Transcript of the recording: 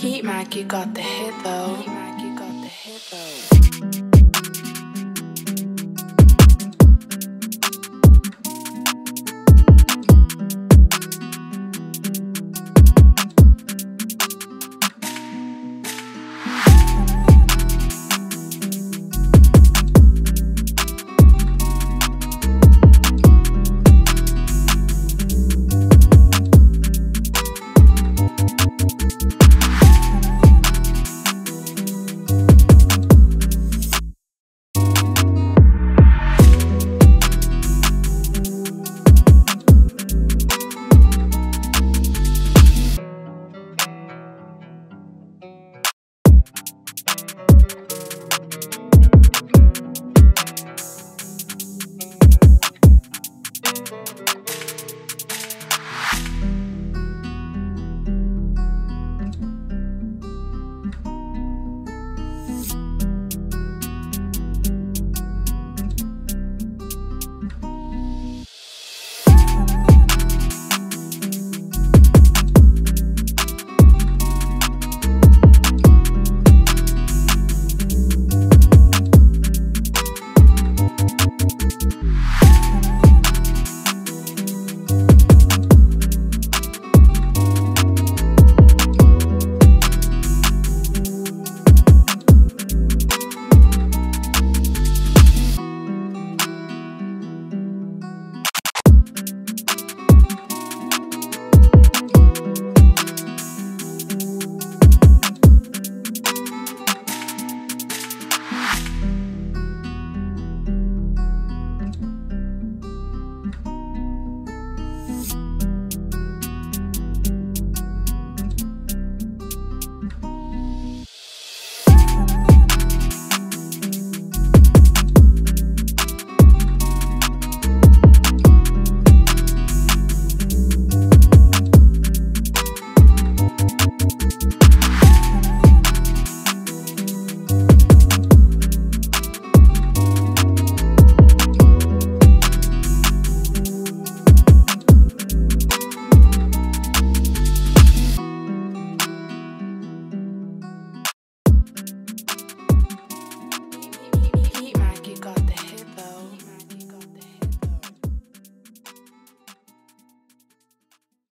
Heat Mac, you got the hit though.